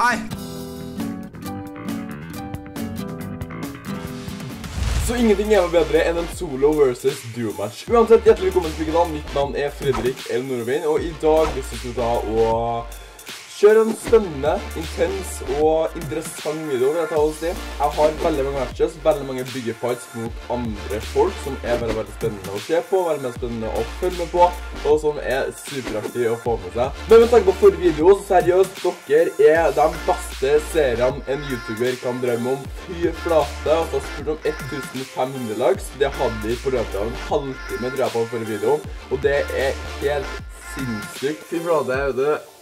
Nei. Så ingenting er bedre enn en solo versus duo match. Uansett, hjertelig velkommen til. Mitt navn er Fredrik L. Nordbein, og i dag skal vi da å kjøre en spennende, intens og interessant video. vil Jeg ta oss til. Jeg har veldig mange matches, veldig mange byggefights mot andre folk som er veldig, veldig spennende å se på, veldig spennende å følge med på, og som er superartig å få med seg. Men med tanke på forrige video, så seriøst, dere er de beste seerne en YouTuber kan drømme om. Fy flate, altså spurt om 1500 likes. Det hadde vi på løpet av en halvtime, tror jeg, på forrige video, og det er helt sinnssykt. Fy flate, vet du.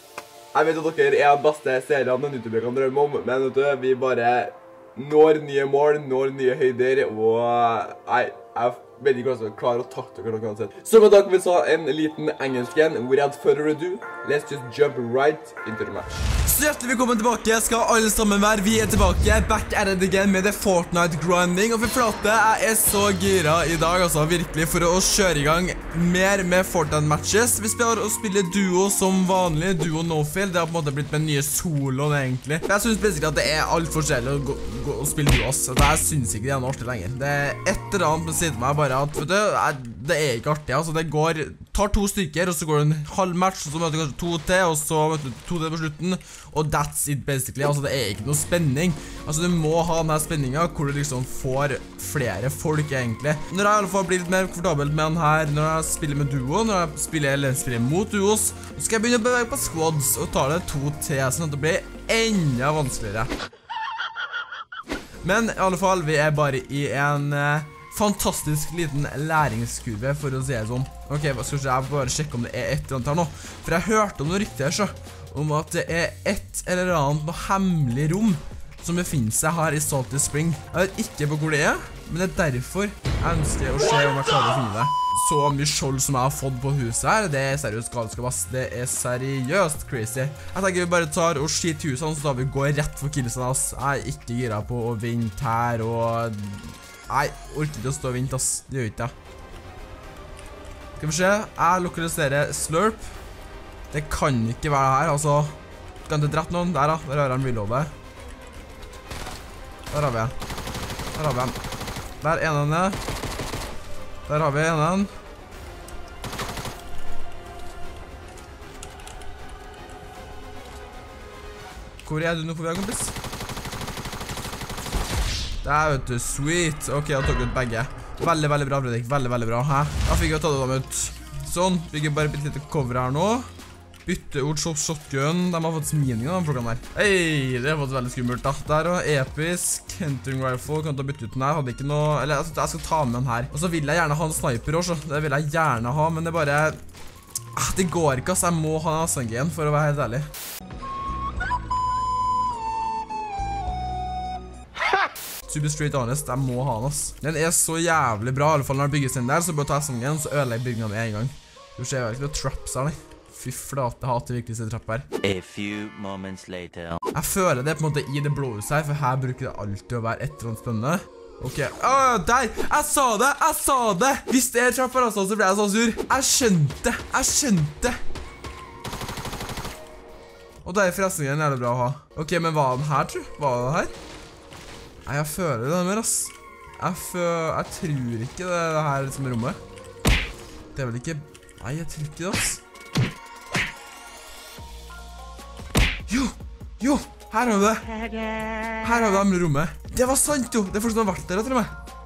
Jeg vet at dere er de beste seerne en YouTuber kan drømme om, men vet du, vi bare når nye mål, når nye høyder, og nei, jeg vet ikke hvordan klarer å takte dere uansett. Så med takk, vil vi ta en liten engelsk en. Without further ado, let's just jump right into the match. Så hjertelig velkommen tilbake skal alle sammen være. Vi er tilbake, back at it again med det Fortnite grinding. Og for flate, jeg er så gira i dag, altså virkelig, for å kjøre i gang mer med Fortnite matches. Vi spiller å spille duo som vanlig, duo no-fail. Det har på en måte blitt med nye soloen egentlig. Jeg synes basically at det er alt for forskjellig å, spille duo, ass. Jeg synes ikke det er noe artig lenger. Det er et eller annet på siden av meg bare at, vet du, det er ikke artig, altså. Det går, tar to stykker, og så går det en halv match, og så møter du kanskje to til, og så møter du to til på slutten, og that's it basically, altså det er ikke noe spenning. Altså du må ha denne spenninga hvor du liksom får flere folk egentlig. Når jeg i alle fall blir litt mer komfortabel med den her Når jeg spiller med duo, når jeg spiller, eller mot duos Så skal jeg begynne å bevege på squads og ta det to til Sånn at det blir enda vanskeligere. Men i alle fall, vi er bare i en uh, fantastisk liten læringskurve, for å si det sånn. Ok, skal jeg bare sjekke om det er et eller annet her nå. For jeg hørte om noe riktig her, så om at det er et eller annet noe hemmelig rom som befinner seg her i Salty Spring. Jeg vet ikke på hvor det er, men det er derfor jeg ønsker å se om jeg klarer å finne det. Så mye skjold som jeg har fått på huset her, det er seriøst galskap, ass. Det er seriøst crazy. Jeg tenker vi bare tar og skiter husene, så da vi går rett for killsene, ass. Jeg er ikke gira på å vente her, og... Nei, orker ikke å stå og vente, ass. Det gjør ikke jeg. Skal vi se. Jeg lokaliserer Slurp. Det kan ikke være her, altså. Kan det drept noen? Der da, der har han reloadet. Der har vi en. Der har vi en. Der er en nede. Der har vi en. Hvor er du nå på vei, kompis? Der, vet du. Sweet. Ok, jeg har tatt ut begge. Veldig, veldig bra, Fredrik. Veldig, veldig bra. Hæ? Da fikk jeg tatt dem ut. Sånn. Jeg bare et lite cover her nå. Bytte ut shotgun. De har fått minigun, de folkene der. Hei, det har fått veldig skummelt, da. Der og episk. Hunting rifle. Kan ta bytte ut den her. Hadde ikke noe Eller jeg skal ta med den her. Og så vil jeg gjerne ha en sniper også. Det vil jeg gjerne ha, men det bare ah, Det går ikke, ass. Jeg må ha en SMG-en, for å være helt ærlig. To be straight honest, jeg må ha den, ass. Den er så jævlig bra, i alle fall når den bygges inn der, så bare ta SMG-en, så ødelegger bygningen med en gang. Du ser jo ikke noe traps her, nei. Fy flate, jeg hater virkelig disse trapper. A few moments later. Jeg føler det på en måte i det blå huset her, for her bruker det alltid å være et eller annet spennende. Ok, åh, der! Jeg sa det! Jeg sa det! Hvis det er trapper altså, så ble jeg så sur. Jeg skjønte! Jeg skjønte! Og derfor er jævlig bra å ha. Ok, men hva er den her, tror du? Hva er den her? Nei, jeg føler det mer, ass. Jeg, føler, jeg tror ikke det, det her er rommet. Det er vel ikke... Nei, jeg tror ikke det, ass. Jo, jo, her har vi det. Her har vi det hemmelige rommet. Det var sant, jo. Det er folk som har vært der, og med.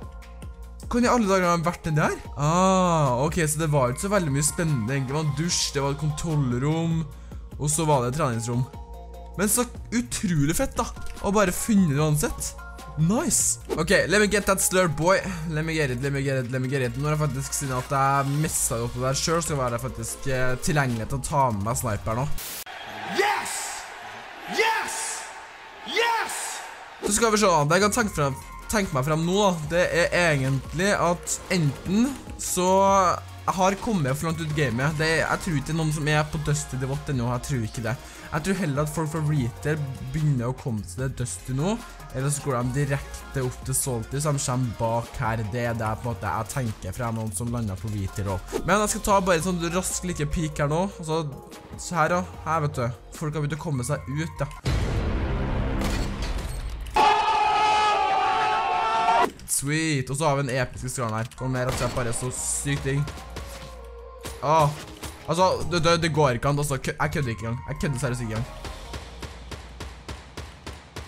Hvordan i alle dager de vært den der? Ah, ok, så det var ikke så veldig mye spennende. Egentlig Det var en dusj, det var et kontrollrom, og så var det et treningsrom. Men så utrolig fett, da. Å bare funne det uansett. Nice. Ok, let me get that slur, boy. Let me get it, let me get it, let me get it. Nå er det faktisk siden at jeg messet det opp det der selv, så var det faktisk eh, tilgjengelig til å ta med meg sniper nå. Yes! Yes! Yes! Så skal vi se, det jeg kan tenke, frem, tenke meg frem nå da, det er egentlig at enten så jeg har kommet for langt ut gamet. Det, jeg tror ikke noen som er på Dusty Devot ennå. Jeg tror ikke det. Jeg tror heller at folk fra Reater begynner å komme til det Dusty nå. Eller så går de direkte opp til Salty, så de kommer bak her. Det er det på en måte jeg tenker fra noen som lander på Reater òg. Men jeg skal ta bare en sånn rask liten peak her nå. Altså, så her da. Her, vet du. Folk har begynt å komme seg ut, ja Sweet. Og så har vi en episk skran her. Som er rett og slett bare så sykt digg. Åh. Altså, det, det, det går ikke an. Altså, jeg kødder ikke engang. Jeg kødder seriøst ikke engang.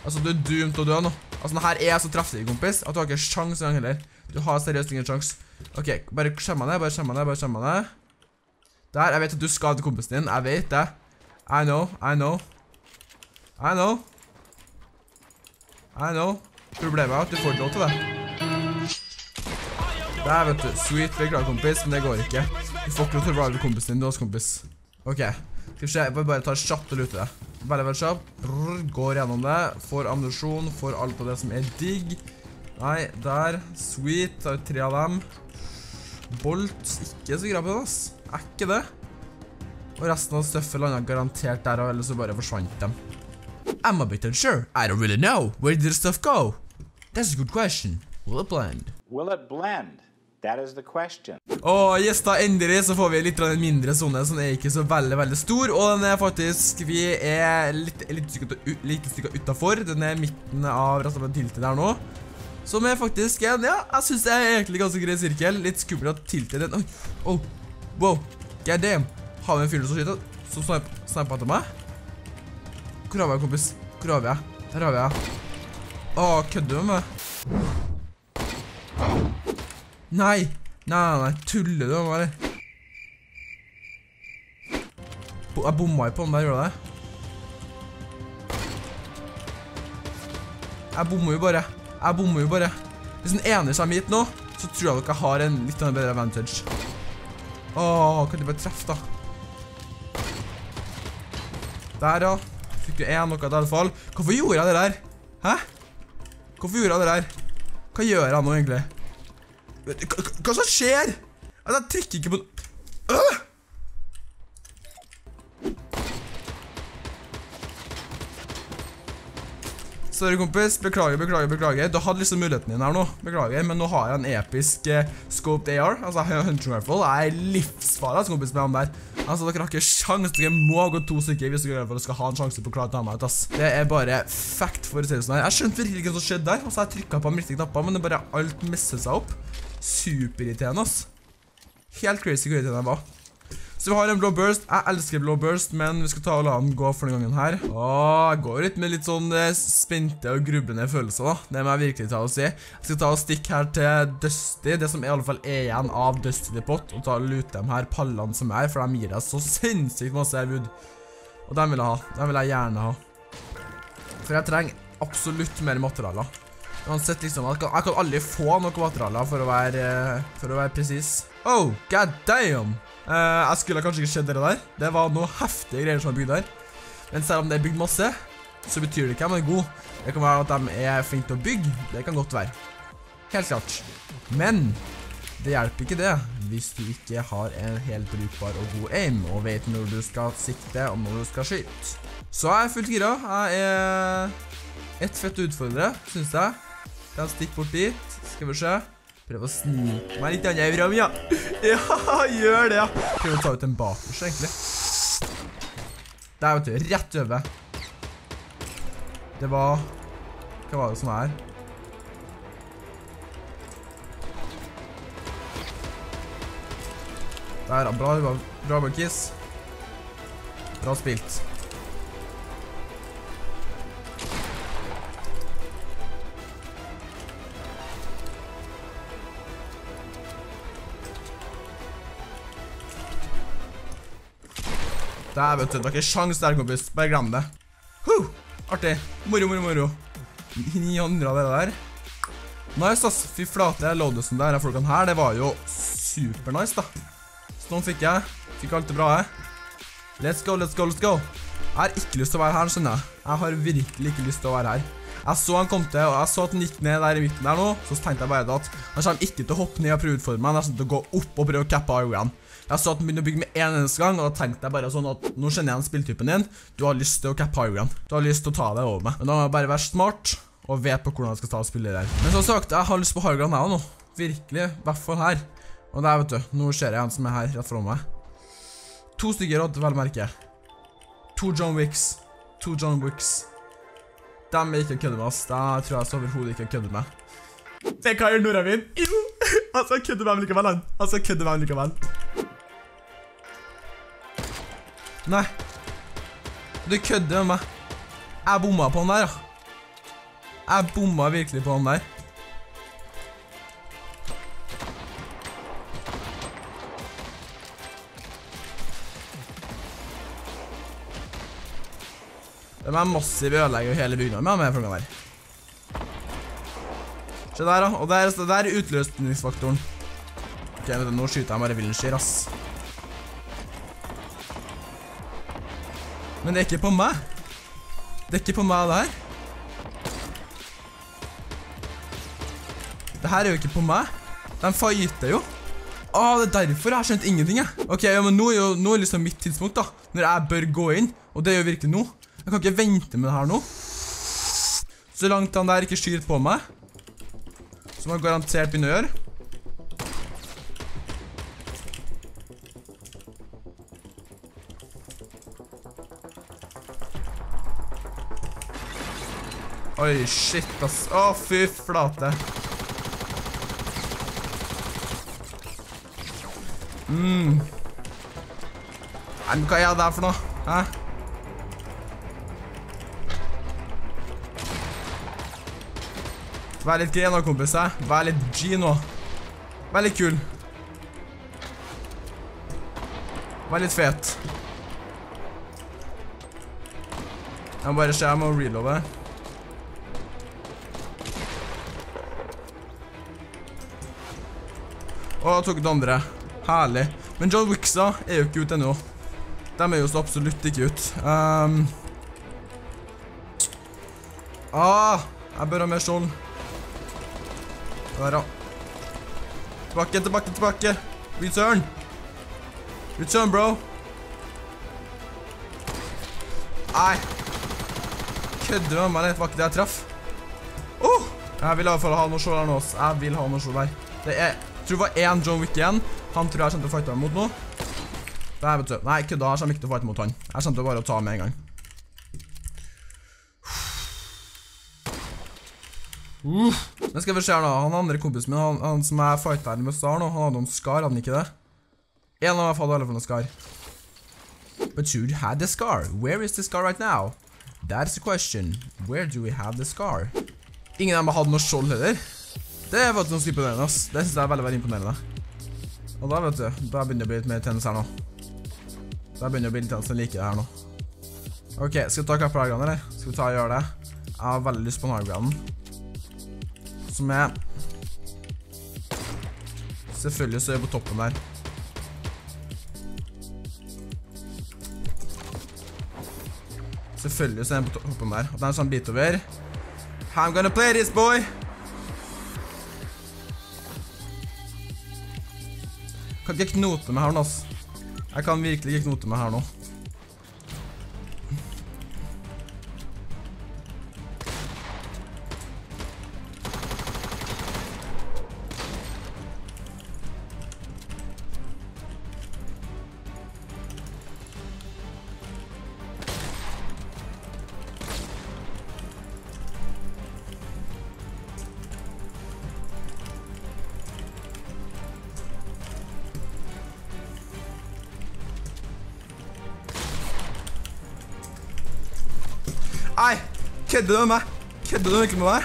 Altså, du er doomed å dø nå. Altså, denne er så treffsikker, kompis, at du har ikke sjans engang heller. Du har seriøst ingen sjans. Ok, bare skjemme meg ned, bare skjemme meg ned, bare skjemme meg ned. Der, jeg vet at du skader kompisen din. Jeg vet det. I know, I know. I know. I know. Problemet er at du får lov til det. Der, vet du. Sweet, beklager kompis, men det går ikke. Du får ikke lov til å rive kompisen din, du også, kompis. Ok, skal vi se, jeg bare ta kjapt og lute det. Veldig, veldig kjapt. Går gjennom det. Får ammunisjon, får alt av det som er digg. Nei, der. Sweet, tar tre av dem. Bolt, ikke så den, ass. Er ikke det. Og resten av støffet landet garantert der, og ellers så bare forsvant dem. I'm a bit unsure. I don't really know. Where did the stuff go? That's a good question. Will it blend? Will it blend? That is the question. Og yes da, endelig så får vi litt en mindre zone som er ikke så veldig, veldig stor. Og den er faktisk, vi er litt, stykker utenfor. Den er midten av resten av tiltet der nå. Som er faktisk en, ja, jeg synes det er egentlig ganske grei sirkel. Litt skummelt at tiltet den, oi, oh, wow, god damn. Har vi en fyr som skyter, som snapper etter meg? Hvor har vi, kompis? Hvor har vi? Der har vi, ja. Åh, kødder du med meg? Nei! Nei, nei, nei. Tuller du bare? Jeg bomma jo på den der, gjorde jeg det? Jeg bommer jo bare. Jeg bommer jo bare. Hvis den ene kommer hit nå, så tror jeg dere har en litt bedre advantage. Åh, kan du bare treffe, da? Der, ja. Fikk du en noe i alle fall. Hvorfor gjorde jeg det der? Hæ? Hvorfor gjorde jeg det der? Hva gjør jeg nå, egentlig? Hva- hva som skjer? Altså, jeg trykker ikke på Øh! Sorry, kompis. Beklager, beklager, beklager. Du hadde liksom muligheten din her nå. Beklager, men nå har jeg en episk eh, scoped AR. Altså, Hunter Rifle. Er livsfarlig, altså, kompis, med han der. Altså, dere har ikke sjans. Dere må gå to stykker hvis dere skal ha en sjanse på å klare å ta meg ut, ass. Det er bare fact, for å si det sånn her. Jeg skjønte virkelig ikke hva som skjedde der. Altså, jeg trykket på de riktige knappene, men det bare alt messet seg opp. Superirriterende, ass. Helt crazy hvor irriterende jeg var. Så vi har en blå burst. Jeg elsker blå burst, men vi skal ta og la den gå for denne gangen her. Åh, jeg går litt med litt sånn eh, spente og grublende følelser da. Det må jeg virkelig ta og si. Jeg skal ta og stikke her til Dusty, det som i alle fall er igjen av Dusty Depot, og ta og lute de her pallene som er, for de gir deg så sinnssykt masse airwood. Og dem vil jeg ha. Dem vil jeg gjerne ha. For jeg trenger absolutt mer materialer. Uansett liksom, jeg kan, aldri få noe materialer for å være, eh, for å være presis. Oh, god damn! Eh, jeg skulle kanskje ikke sett det der. Det var noe heftige greier som er bygd der. Men selv om det er bygd masse, så betyr det ikke at de er gode. Det kan være at de er flinke til å bygge. Det kan godt være. Helt klart. Men det hjelper ikke det hvis du ikke har en helt brukbar og god aim, og vet når du skal sikte og når du skal skyte. Så jeg er fullt gira. Jeg er et fett utfordrere, synes jeg. Kan stikke bort dit. Skal vi se. Prøve å snike meg litt annet rom, ja. Ja, gjør det, ja. Prøv å ta ut en bakerst, egentlig. Der, vet du. Rett over. Det var Hva var det som her? Der. Bra, bra, bra. Bra spilt. Der, vet du. Det var ikke sjans der, kompis. Bare glem det. Huh, artig. Moro, moro, moro. 900 av det der. Nice, ass. Fy flate, loadusen der av folkene her, det var jo super nice, da. Så noen fikk jeg. Fikk alt det bra, jeg. Let's go, let's go, let's go. Jeg har ikke lyst til å være her, skjønner jeg. Jeg har virkelig ikke lyst til å være her. Jeg så han kom til, og jeg så at han gikk ned der i midten der nå, så tenkte jeg bare at han kommer ikke til å hoppe ned og prøve utfordre meg, han er sånn til å gå opp og prøve å cappe Iron. Jeg så at den begynte å bygge med en eneste gang, og da tenkte jeg bare sånn at nå kjenner jeg igjen spilltypen din. Du har lyst til å cappe Iron. Du har lyst til å ta det over meg. Men da må jeg bare være smart, og vet på hvordan jeg skal ta og spille det her. Men som sagt, jeg har lyst på high her nå. Virkelig, i hvert fall her. Og der, vet du, nå ser jeg en som er her rett fra meg. To stykker, vel å merke. To John Wicks. To John Wicks. Dem er ikke å kødde med, ass. De tror jeg så overhodet ikke å kødde med. Se hva gjør nordavind. Jo! Altså, jeg kødde med meg likevel, han. Altså, kødde med meg likevel. Nei. Du kødder med meg. Jeg bomma på han der, ja. Jeg bomma virkelig på han der. De er massive ødelegger hele bygningen med meg folkene der. Se der, da. Og der, der er utløsningsfaktoren. Ok, nå skyter jeg bare Villenskir, ass. Men det er ikke på meg. Det er ikke på meg, det her. Det her er jo ikke på meg. De fighter jo. Å, det er derfor jeg har skjønt ingenting, jeg. Ok, ja, men nå er jo liksom mitt tidspunkt, da. Når jeg bør gå inn. Og det er jo virkelig nå. Jeg kan ikke vente med det her nå. Så langt han der ikke skyret på meg. Som han garantert begynner å gjøre. Oi, shit, ass. Å, fy flate. Mm. Nei, men hva er det her for noe? Hæ? Vær litt grei nå, kompis. hæ? Vær litt G nå. Vær litt kul. Vær litt fet. Jeg må bare se, jeg må reloade. Å, jeg tok det andre. Herlig. Men John Wicksa er jo ikke ute ennå. De er jo så absolutt ikke ut. Um. Ah, jeg bør ha mer skjold. Der, ja. Tilbake, tilbake, tilbake. Return. Return, bro. Nei. Kødder med meg? Det var ikke det jeg traff. Oh! Jeg vil i hvert fall ha noe skjold her nå. ass. Jeg vil ha noe skjold her. Det er, tror det var en John Wick igjen. Han tror jeg kommer til å fighte mot nå. Der, vet du. Nei, kødda. Jeg kommer ikke til å fighte mot han. Jeg kommer til å bare ta med en gang. Uh. Men skal vi se her nå, han andre kompisen min, han, som jeg fightet her med Star nå, han hadde noen skar, hadde han ikke det? En av meg hadde i hvert fall noen skar. But you had the scar. Where is the scar right now? That's the question. Where do we have the scar? Ingen av dem hadde noe skjold heller. Det er faktisk noe imponerende, ass. Det synes jeg er veldig, veldig imponerende. Og da, vet du, da begynner det å bli litt mer tennis her nå. Da begynner det å bli litt tennis enn liker det her nå. Ok, skal vi ta kappelargene, eller? Skal vi ta og gjøre det? Jeg har veldig lyst på en hardgraden. Som er Selvfølgelig så er jeg på toppen der. Selvfølgelig så er jeg på toppen der. Og det er en sånn bit over. I'm gonna play this, boy! Kan ikke knote meg her nå. Jeg kan virkelig ikke knote meg her nå. Kødder du med meg? Kødder du ikke med meg?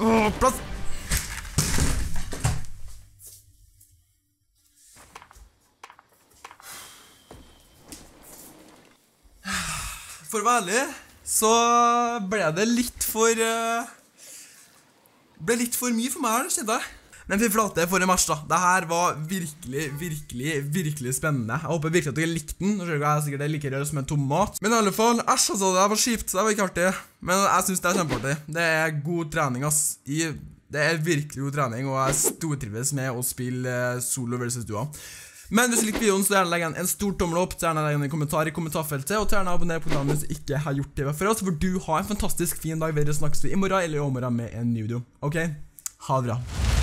Åh, plass! For å være ærlig, så ble det litt for eh, ble litt for mye for meg her, kjente jeg. Men fy flate, for en match, da. Det her var virkelig, virkelig, virkelig spennende. Jeg håper virkelig at dere likte den. Nå jeg er sikkert er like rød som en tomat. Men i alle fall, æsj, altså. Det var kjipt. Det var ikke artig. Men jeg syns det er kjempeartig. Det er god trening, ass. I, det er virkelig god trening, og jeg stortrives med å spille eh, solo versus duo. Men hvis du likte videoen, så gjerne legg en, en stor tommel opp. Gjerne legg en kommentar i kommentarfeltet, og gjerne abonner på kanalen hvis du ikke har gjort det før. oss. For du har en fantastisk fin dag. Videre snakkes vi i morgen eller i overmorgen med en ny video. Ok? Ha det bra.